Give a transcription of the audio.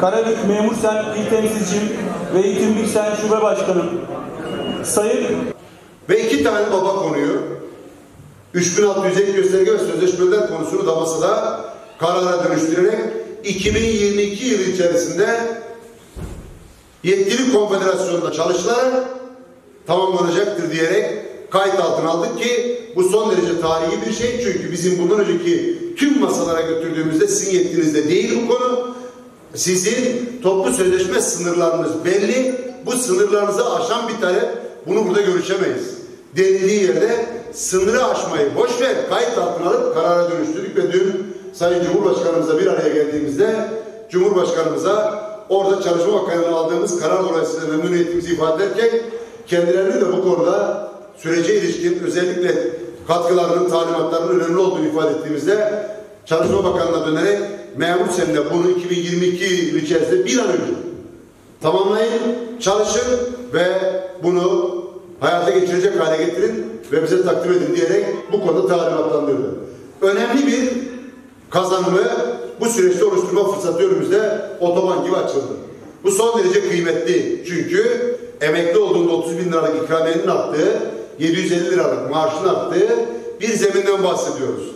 Karabük Memur Sen İl Temsilcim ve Eğitim Bilsen Şube Başkanım. Sayın Ve iki tane baba konuyu 3600 ek gösterge ve sözleşmeler konusunu da masada karara dönüştürerek 2022 yılı içerisinde yetkili konfederasyonda çalışılarak tamamlanacaktır diyerek kayıt altına aldık ki bu son derece tarihi bir şey çünkü bizim bundan önceki tüm masalara götürdüğümüzde sizin yetkinizde değil bu konu. Sizin toplu sözleşme sınırlarınız belli. Bu sınırlarınızı aşan bir talep bunu burada görüşemeyiz. Denildiği yerde sınırı aşmayı boş ver kayıt altına alıp karara dönüştürdük ve dün Sayın Cumhurbaşkanımızla bir araya geldiğimizde Cumhurbaşkanımıza orada Çalışma Bakanlığı'nın aldığımız karar dolayısıyla memnuniyetimizi ifade ederken kendilerini de bu konuda sürece ilişkin özellikle katkılarının, talimatlarının önemli olduğunu ifade ettiğimizde Çalışma Bakanlığı'na dönerek memur senede bunu 2022 yıl içerisinde bir an önce tamamlayın, çalışın ve bunu hayata geçirecek hale getirin ve bize takdim edin diyerek bu konuda talimatlandırdı. Önemli bir kazanımı bu süreçte oluşturma fırsatı önümüzde otoban gibi açıldı. Bu son derece kıymetli çünkü emekli olduğunda 30 bin liralık ikramiyenin arttığı, 750 liralık maaşın arttığı bir zeminden bahsediyoruz.